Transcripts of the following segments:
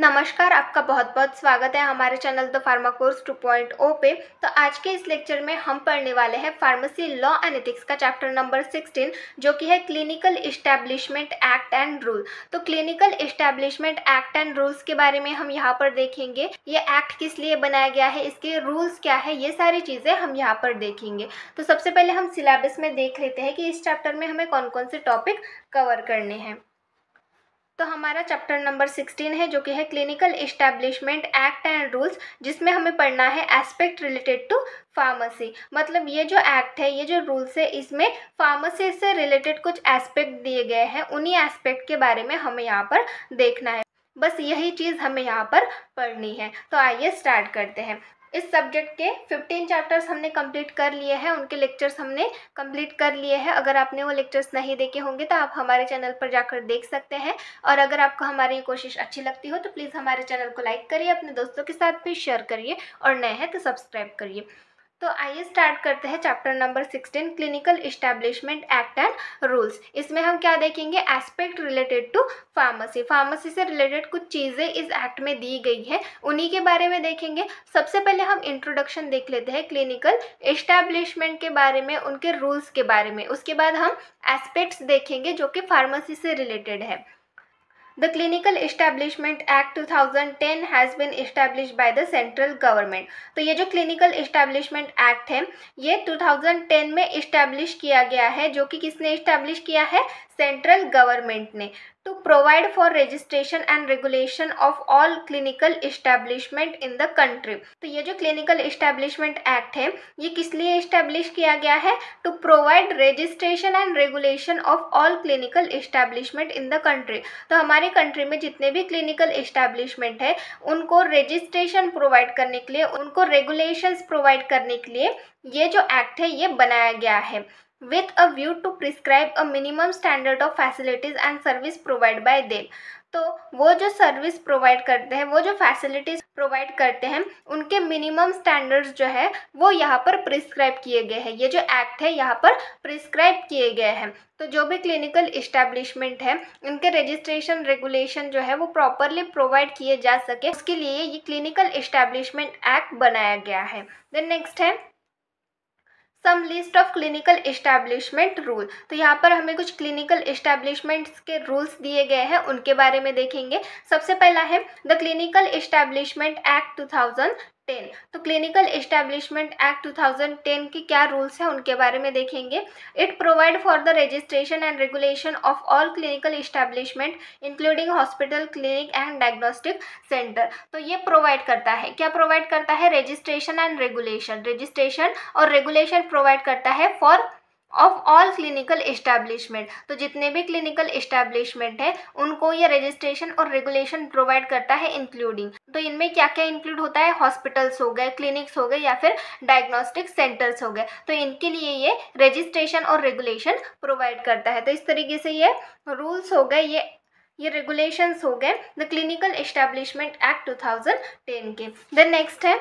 नमस्कार, आपका बहुत बहुत स्वागत है हमारे चैनल द फार्मा कोर्स 2.0 पे। तो आज के इस लेक्चर में हम पढ़ने वाले हैं फार्मेसी लॉ एंड एथिक्स का चैप्टर नंबर 16 जो कि है clinical establishment act and rule. तो clinical establishment act and rules के बारे में हम यहाँ पर देखेंगे। ये एक्ट किस लिए बनाया गया है, इसके रूल्स क्या है, ये सारी चीज़ें हम यहाँ पर देखेंगे। तो सबसे पहले हम सिलेबस में देख लेते हैं कि इस चैप्टर में हमें कौन कौन से टॉपिक कवर करने हैं। तो हमारा चैप्टर नंबर सिक्सटीन है, जो कि है clinical establishment act and rules जिसमें हमें पढ़ना है एस्पेक्ट रिलेटेड टू फार्मेसी मतलब ये जो एक्ट है, ये जो रूल्स है, इसमें फार्मेसी से रिलेटेड कुछ एस्पेक्ट दिए गए हैं, उन्हीं एस्पेक्ट के बारे में हमें यहाँ पर देखना है। बस यही चीज़ हमें यहाँ पर पढ़नी है। तो आइए स्टार्ट करते हैं। इस सब्जेक्ट के 15 चैप्टर्स हमने कंप्लीट कर लिए हैं, उनके लेक्चर्स हमने कंप्लीट कर लिए हैं। अगर आपने वो लेक्चर्स नहीं देखे होंगे तो आप हमारे चैनल पर जाकर देख सकते हैं। और अगर आपको हमारी ये कोशिश अच्छी लगती हो तो प्लीज़ हमारे चैनल को लाइक करिए, अपने दोस्तों के साथ भी शेयर करिए, और नए हैं तो सब्सक्राइब करिए। तो आइए स्टार्ट करते हैं chapter number sixteen clinical establishment act and rules इसमें हम क्या देखेंगे? Aspect related to pharmacy pharmacy से रिलेटेड कुछ चीज़ें इस एक्ट में दी गई है। उन्हीं के बारे में देखेंगे। सबसे पहले हम इंट्रोडक्शन देख लेते हैं क्लिनिकल इस्टेब्लिशमेंट के बारे में, उनके रूल्स के बारे में। उसके बाद हम एस्पेक्ट्स देखेंगे जो कि फार्मेसी से रिलेटेड है। The Clinical Establishment Act 2010 has been established by the central government. तो ये जो Clinical Establishment Act है ये 2010 में establish किया गया है जो कि किसने establish किया है सेंट्रल गवर्नमेंट ने to provide for registration and regulation of all clinical establishment in the country तो ये जो क्लिनिकल इस्टेब्लिशमेंट एक्ट है, ये किस लिए इस्टेब्लिश किया गया है? To provide registration and regulation of all clinical establishment in the country तो हमारे कंट्री में जितने भी क्लिनिकल इस्टेब्लिशमेंट है, उनको रजिस्ट्रेशन प्रोवाइड करने के लिए, उनको रेगुलेशंस प्रोवाइड करने के लिए ये जो एक्ट है, ये बनाया गया है। With a view to prescribe a minimum standard of facilities and service provided by them. तो वो जो सर्विस प्रोवाइड करते हैं, वो जो फैसिलिटीज़ प्रोवाइड करते हैं, उनके मिनिमम स्टैंडर्ड्स जो है, वो यहाँ पर प्रिस्क्राइब किए गए हैं। ये जो एक्ट है, यहाँ पर प्रिस्क्राइब किए गए हैं। तो जो भी क्लिनिकल इस्टेब्लिशमेंट है उनके रजिस्ट्रेशन रेगुलेशन जो है, वो प्रॉपरली प्रोवाइड किए जा सके। उसके लिए ये क्लिनिकल इस्टेब्लिशमेंट एक्ट बनाया गया है। देन नेक्स्ट है some list of clinical establishment rule तो यहाँ पर हमें कुछ क्लिनिकल इस्टेब्लिशमेंट्स के रूल्स दिए गए हैं, उनके बारे में देखेंगे। सबसे पहला है the clinical establishment act 2000 ten तो क्लिनिकल एस्टेब्लिशमेंट एक्ट 2010 के क्या रूल्स हैं उनके बारे में देखेंगे। It provide for the registration and regulation of all clinical establishment including hospital clinic and diagnostic centre तो ये प्रोवाइड करता है। क्या प्रोवाइड करता है? रजिस्ट्रेशन एंड रेगुलेशन रजिस्ट्रेशन और रेगुलेशन प्रोवाइड करता है for of all clinical establishment तो जितने भी क्लिनिकल इस्टेब्लिशमेंट है, उनको ये रजिस्ट्रेशन और रेगुलेशन प्रोवाइड करता है इंक्लूडिंग तो इनमें क्या क्या इंक्लूड होता है? हॉस्पिटल्स हो गए क्लिनिक्स हो गए या फिर डायग्नोस्टिक सेंटर्स हो गए। तो इनके लिए ये रजिस्ट्रेशन और रेगुलेशन प्रोवाइड करता है। तो इस तरीके से ये रूल्स हो गए, ये ये रेगुलेशंस हो गए। द क्लिनिकल इस्टेब्लिशमेंट एक्ट 2010 के। देन नेक्स्ट है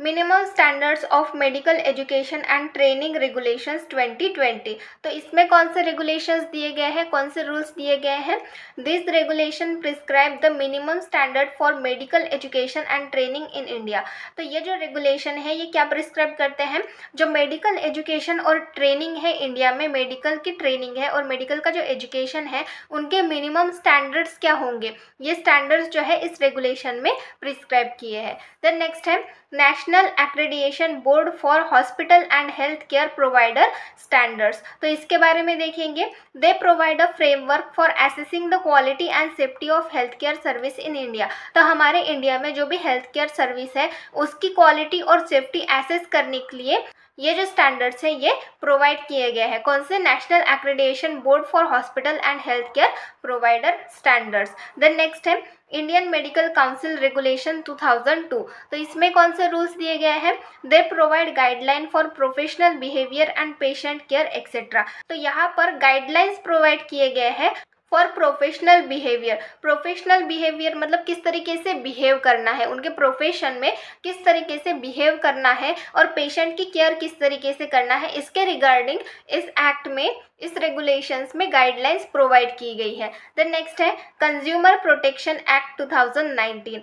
minimum standards of medical education and training regulations 2020 तो इसमें कौन से रेगुलेशंस दिए गए हैं, कौन से रूल्स दिए गए हैं? This regulation prescribe the minimum standard for medical education and training in India तो ये जो रेगुलेशन है, ये क्या प्रिस्क्राइब करते हैं? जो मेडिकल एजुकेशन और ट्रेनिंग है इंडिया में मेडिकल की ट्रेनिंग है और मेडिकल का जो एजुकेशन है, उनके मिनिमम स्टैंडर्ड्स क्या होंगे? ये स्टैंडर्ड्स जो है, इस रेगुलेशन में प्रिस्क्राइब किए हैं। देन नेक्स्ट है national accreditation board for hospital and health care provider standards तो इसके बारे में देखेंगे। They provide a framework for assessing the quality and safety of health care service in India तो हमारे इंडिया में जो भी हेल्थ केयर सर्विस है, उसकी क्वालिटी और सेफ्टी एसेस करने के लिए ये जो स्टैंडर्ड्स है, ये प्रोवाइड किए गए हैं। कौन से? National accreditation board for hospital and health care provider standards then next है इंडियन मेडिकल काउंसिल रेगुलेशन 2002 तो इसमें कौन से रूल्स दिए गए हैं? They provide guideline for professional behaviour and patient care etcetera तो यहाँ पर गाइडलाइंस प्रोवाइड किए गए हैं। For professional behaviour professional behaviour मतलब किस तरीके से बिहेव करना है? उनके प्रोफेशन में किस तरीके से बिहेव करना है? और पेशेंट की केयर किस तरीके से करना है? इसके रिगार्डिंग इस एक्ट में, इस रेगुलेशंस में गाइडलाइंस प्रोवाइड की गई है। देन नेक्स्ट है consumer protection act 2019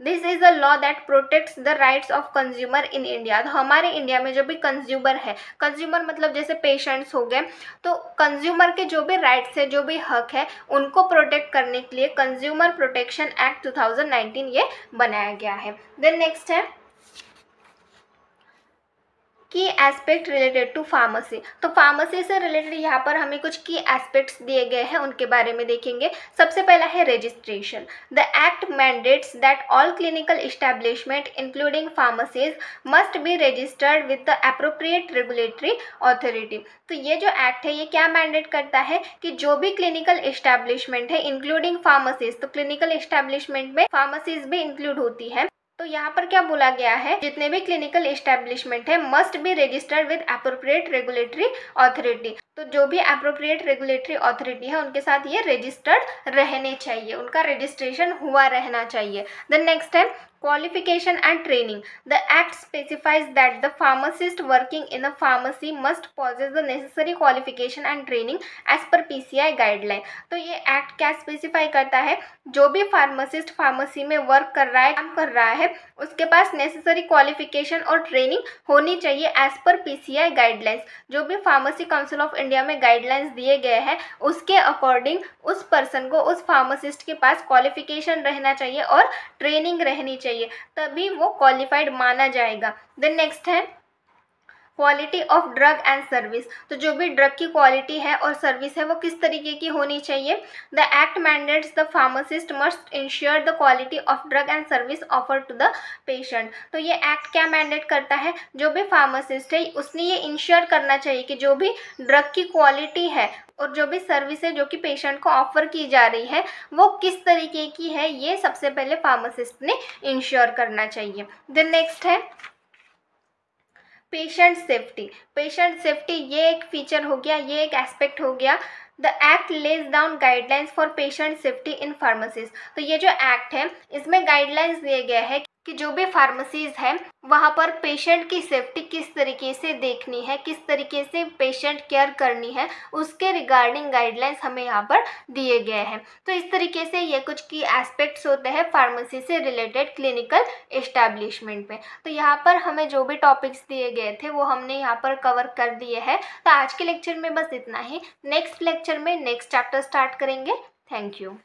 this is a law that protects the rights of consumer in India तो हमारे इंडिया में जो भी कंज्यूमर है कंज्यूमर मतलब जैसे पेशेंट्स हो गए तो कंज्यूमर के जो भी राइट्स है, जो भी हक है, उनको प्रोटेक्ट करने के लिए कंज्यूमर प्रोटेक्शन एक्ट 2019 ये बनाया गया है। देन नेक्स्ट है key aspect related to pharmacy तो फार्मेसी से रिलेटेड यहाँ पर हमें कुछ की एस्पेक्ट्स दिए गए हैं, उनके बारे में देखेंगे। सबसे पहला है registration the act mandates that all clinical establishment including pharmacies must be registered with the appropriate regulatory authority तो ये जो एक्ट है, ये क्या मैंडेट करता है कि जो भी क्लिनिकल इस्टेब्लिशमेंट है इंक्लूडिंग फार्मेसीज तो क्लिनिकल इस्टेब्लिशमेंट में फार्मेसीज भी इंक्लूड होती है। तो यहाँ पर क्या बोला गया है? जितने भी क्लिनिकल एस्टेब्लिशमेंट है must be registered with appropriate regulatory authority तो जो भी अप्रोप्रिएट रेगुलेटरी अथॉरिटी है, उनके साथ ये रजिस्टर्ड रहने चाहिए। उनका रजिस्ट्रेशन हुआ रहना चाहिए। देन नेक्स्ट है qualification and training. The act specifies that the pharmacist working in a pharmacy must possess the necessary qualification and training as per pci guideline. तो ये एक्ट क्या स्पेसिफाई करता है? जो भी फार्मासिस्ट फार्मेसी में वर्क कर रहा है, काम कर रहा है, उसके पास नेसेसरी क्वालिफिकेशन और ट्रेनिंग होनी चाहिए एज पर पीसीआई गाइडलाइंस जो भी फार्मेसी काउंसिल ऑफ़ इंडिया में गाइडलाइंस दिए गए हैं, उसके अकॉर्डिंग उस पर्सन को उस फार्मासिस्ट के पास क्वालिफिकेशन रहना चाहिए और ट्रेनिंग रहनी चाहिए तभी वो क्वालिफाइड माना जाएगा। देन नेक्स्ट है। Quality of drug and service. तो जो भी ड्रग की क्वालिटी है और सर्विस है, वो किस तरीके की होनी चाहिए? The act mandates the pharmacist must ensure the quality of drug and service offer to the patient तो ये एक्ट क्या मैंडेट करता है? जो भी फार्मासिस्ट है, उसने ये इंश्योर करना चाहिए कि जो भी ड्रग की क्वालिटी है और जो भी सर्विस है, जो कि पेशेंट को ऑफ़र की जा रही है, वो किस तरीके की है, ये सबसे पहले फार्मासिस्ट ने इंश्योर करना चाहिए। देन नेक्स्ट है पेशेंट सेफ्टी पेशेंट सेफ्टी ये एक फीचर हो गया, ये एक एस्पेक्ट हो गया. The act lays down guidelines for patient safety in pharmacies तो ये जो एक्ट है, इसमें गाइडलाइंस दिए गए हैं कि जो भी फार्मेसीज हैं, वहाँ पर पेशेंट की सेफ्टी किस तरीके से देखनी है, किस तरीके से पेशेंट केयर करनी है, उसके रिगार्डिंग गाइडलाइंस हमें यहाँ पर दिए गए हैं। तो इस तरीके से ये कुछ की एस्पेक्ट्स होते हैं फार्मेसी से रिलेटेड क्लिनिकल इस्टेब्लिशमेंट में। तो यहाँ पर हमें जो भी टॉपिक्स दिए गए थे, वो हमने यहाँ पर कवर कर दिए हैं। तो आज के लेक्चर में बस इतना ही। नेक्स्ट लेक्चर में नेक्स्ट चैप्टर स्टार्ट करेंगे। Thank you